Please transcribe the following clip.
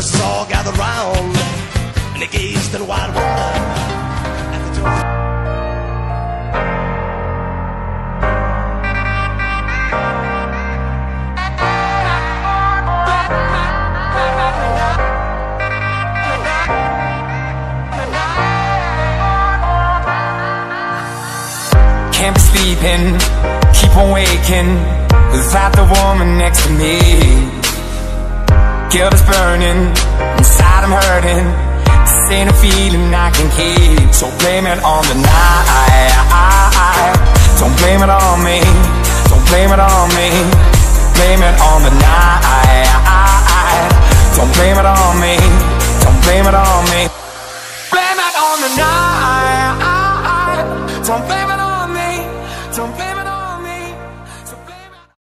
Tourists all gathered round and they gazed in wide wonder at the tourists. can't be sleeping, keep on waking that the woman next to me. Guilt is burning, inside I'm hurting. This ain't a feeling I can keep So blame it on the night. Don't blame it on me Don't blame it on me. Blame it on the night. Don't blame it on me Don't blame it on me. Blame it on the night. Don't blame